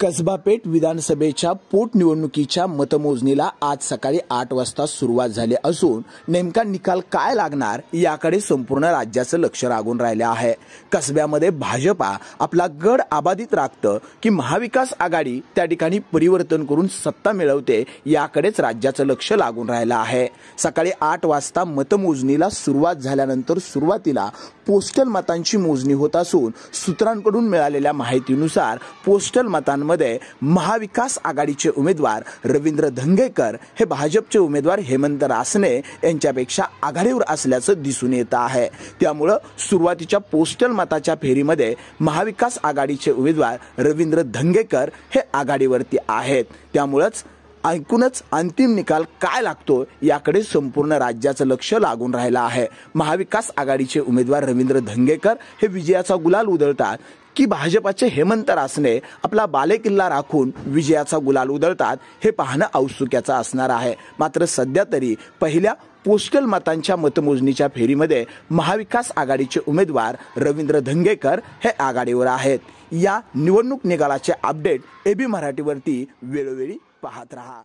कसबापेठ विधानसभेच्या पोटनिवडणुकीच्या मतमोजणीला आज सकाळी आठ वाजता सुरुवात झाली असून नेमका निकाल काय लागणार याकडे संपूर्ण राज्याचं लक्ष लागून राहिलं आहे. कसब्यामध्ये भाजपा आपला गड आबाधित राखतं की महाविकास आघाडी त्या ठिकाणी परिवर्तन करून सत्ता मिळवते याकडेच राज्याचं लक्ष लागून राहिलं आहे. सकाळी आठ वाजता मतमोजणीला सुरुवात झाल्यानंतर सुरुवातीला पोस्टल मतांची मोजणी होत असून सूत्रांकडून मिळालेल्या माहितीनुसार पोस्टल मतांमध्ये महाविकास आघाडीचे उमेदवार रवींद्र धंगेकर हे भाजपचे उमेदवार हेमंत रासने यांच्यापेक्षा आघाडीवर असल्याचं दिसून येत आहे. त्यामुळं सुरुवातीच्या पोस्टल मताच्या फेरीमध्ये महाविकास आघाडीचे उमेदवार रवींद्र धंगेकर हे आघाडीवरती आहेत. त्यामुळंच ऐकूनच अंतिम निकाल काय लागतो याकडे संपूर्ण राज्याचं लक्ष लागून राहिलं आहे. महाविकास आघाडीचे उमेदवार रवींद्र धंगेकर हे विजयाचा गुलाल उधळतात की भाजपाचे हेमंत रासने आपला बालेकिल्ला राखून विजयाचा गुलाल उधळतात हे पाहणं औत्सुक्याचं असणार आहे. मात्र सध्या तरी पहिल्या पोस्टल मतांच्या मतमोजणीच्या फेरीमध्ये महाविकास आघाडीचे उमेदवार रवींद्र धंगेकर हे आघाडीवर आहेत. या निवडणूक निकालाचे अपडेट एबी मराठीवरती वेळोवेळी पाहत रहा.